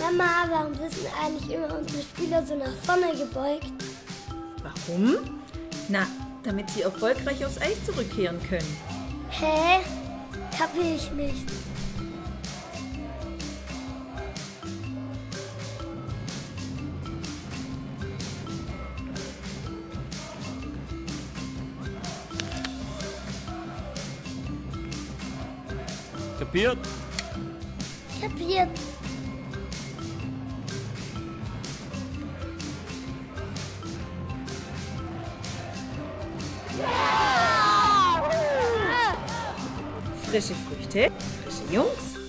Mama, warum sind eigentlich immer unsere Spieler so nach vorne gebeugt? Warum? Na, damit sie erfolgreich aufs Eis zurückkehren können. Hä? Kapier ich nicht. Kapiert? Kapiert. Frische Früchte, frische Jungs.